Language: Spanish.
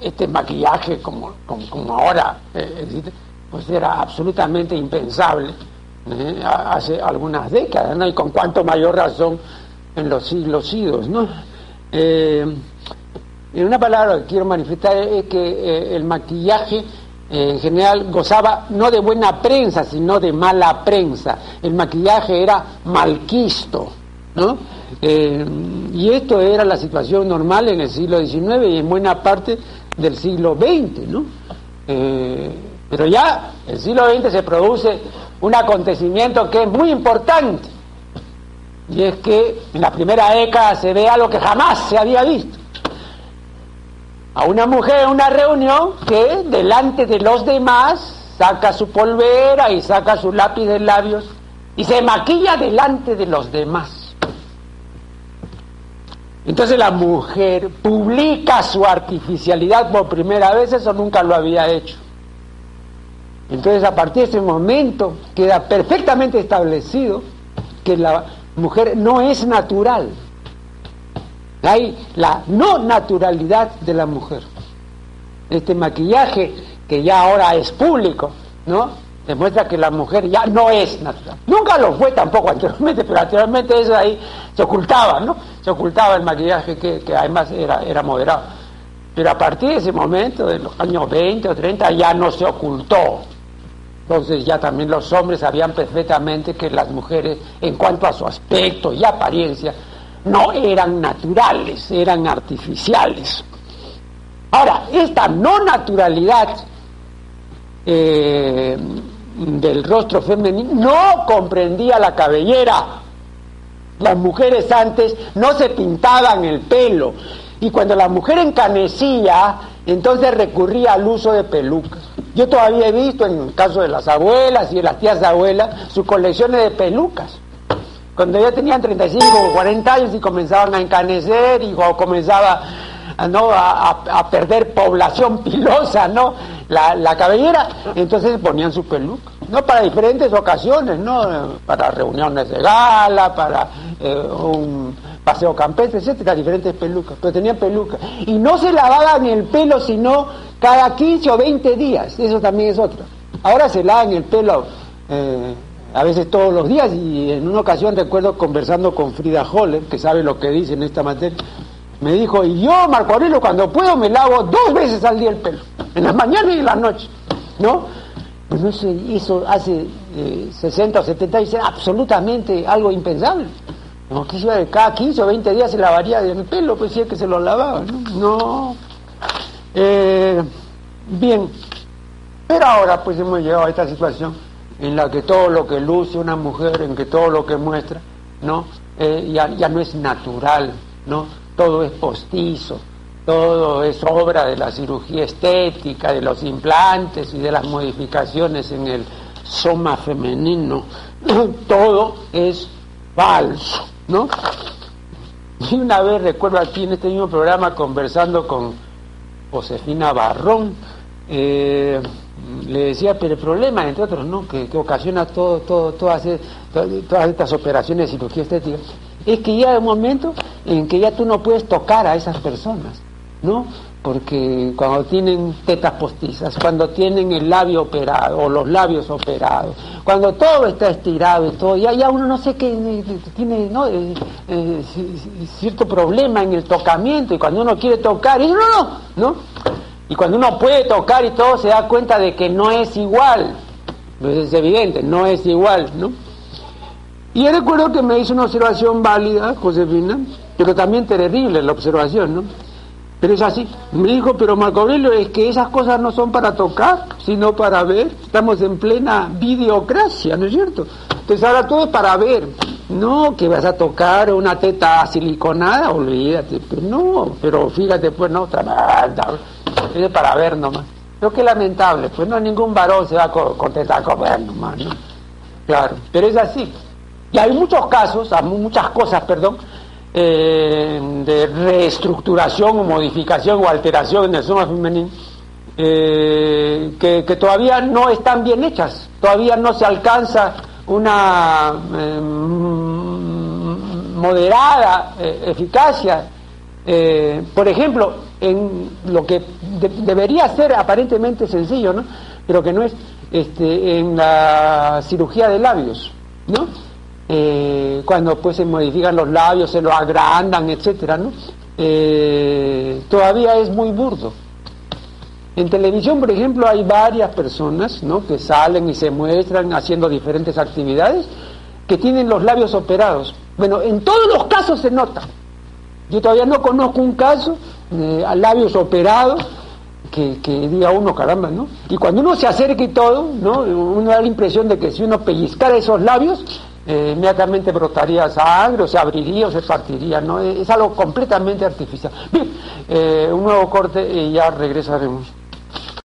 este maquillaje como, como, ahora existe, pues era absolutamente impensable hace algunas décadas, ¿no? y con cuanto mayor razón en los siglos idos. ¿no? en una palabra que quiero manifestar es que el maquillaje en general gozaba no de buena prensa, sino de mala prensa. El maquillaje era malquisto, ¿no? Eh, y esto era la situación normal en el siglo XIX y en buena parte del siglo XX, ¿no? Eh, pero ya en el siglo XX se produce un acontecimiento que es muy importante, y es que en la primera década se ve algo que jamás se había visto a una mujer en una reunión que delante de los demás saca su polvera y saca su lápiz de labios y se maquilla delante de los demás. Entonces la mujer publica su artificialidad por primera vez, eso nunca lo había hecho. Entonces a partir de ese momento queda perfectamente establecido que la mujer no es natural, hay la no naturalidad de la mujer. Este maquillaje que ya ahora es público, ¿no? Demuestra que la mujer ya no es natural. Nunca lo fue tampoco anteriormente, pero anteriormente eso ahí se ocultaba, ¿no? Se ocultaba el maquillaje que, además era, era moderado. Pero a partir de ese momento, de los años 20 o 30, ya no se ocultó. Entonces ya también los hombres sabían perfectamente que las mujeres, en cuanto a su aspecto y apariencia, no eran naturales, eran artificiales. Ahora, esta no naturalidad eh, del rostro femenino no comprendía la cabellera. Las mujeres antes no se pintaban el pelo y cuando la mujer encanecía, entonces recurría al uso de pelucas. Yo todavía he visto en el caso de las abuelas y de las tías abuelas sus colecciones de pelucas cuando ya tenían 35 o 40 años y comenzaban a encanecer y comenzaba ¿no? A, perder población pilosa, ¿no? La, cabellera, entonces ponían su peluca, ¿no? Para diferentes ocasiones, ¿no? Para reuniones de gala, para eh, un paseo campestre, etcétera, diferentes pelucas, pero tenían peluca. Y no se lavaban el pelo sino cada 15 o 20 días, eso también es otro. Ahora se lavan el pelo eh, a veces todos los días, y en una ocasión recuerdo conversando con Frida Holler, que sabe lo que dice en esta materia, me dijo, y yo, Marco Aurelio, cuando puedo me lavo dos veces al día el pelo, en las mañanas y en las noches, ¿no? Pues no hizo hace 60 eh, o 70 años, absolutamente algo impensable. No, que cada 15 o 20 días se lavaría el pelo, pues sí es que se lo lavaba, ¿no? No. Eh, bien, pero ahora pues hemos llegado a esta situación en la que todo lo que luce una mujer, en que todo lo que muestra, ¿no? Eh, ya, ya, no es natural, ¿no? Todo es postizo, todo es obra de la cirugía estética, de los implantes y de las modificaciones en el soma femenino, todo es falso, ¿no? Y una vez recuerdo aquí en este mismo programa conversando con Josefina Barrón, eh, le decía, pero el problema, entre otros, ¿no? que, ocasiona todo, todo, todas, todas estas operaciones de cirugía estética, es que llega un momento en que ya tú no puedes tocar a esas personas, ¿no? Porque cuando tienen tetas postizas, cuando tienen el labio operado o los labios operados, cuando todo está estirado y todo, ya, ya uno no sé qué tiene ¿no? Eh, eh, cierto problema en el tocamiento y cuando uno quiere tocar, y no, no, ¿no? Y cuando uno puede tocar y todo, se da cuenta de que no es igual. Pues es evidente, no es igual, ¿no? Y yo recuerdo que me hizo una observación válida, Josefina, pero también terrible la observación, ¿no? Pero es así. Me dijo, pero Marco Aurelio, es que esas cosas no son para tocar, sino para ver. Estamos en plena videocracia, ¿no es cierto? Entonces ahora todo es para ver. No, que vas a tocar una teta siliconada, olvídate. Pero no, pero fíjate, pues no, es para ver nomás. Pero qué lamentable, pues no ningún varón se va a contentar con ver nomás, ¿no? Claro, pero es así. Y hay muchos casos, muchas cosas, perdón, eh, de reestructuración o modificación o alteración en el soma femenino eh, que, todavía no están bien hechas, todavía no se alcanza una eh, moderada eficacia. por ejemplo, en lo que debería ser aparentemente sencillo, ¿no? Pero que no es este, en la cirugía de labios, ¿no? Eh, cuando pues se modifican los labios, se los agrandan, etcétera, ¿no? Eh, todavía es muy burdo. En televisión, por ejemplo, hay varias personas ¿no? que salen y se muestran haciendo diferentes actividades que tienen los labios operados. Bueno, en todos los casos se nota. Yo todavía no conozco un caso de labios operados que, diga uno, caramba, ¿no? Y cuando uno se acerca y todo, ¿no? Uno da la impresión de que si uno pellizcara esos labios, eh, inmediatamente brotaría sangre, o se abriría o se partiría, ¿no? Es algo completamente artificial. Bien, eh, un nuevo corte y ya regresaremos.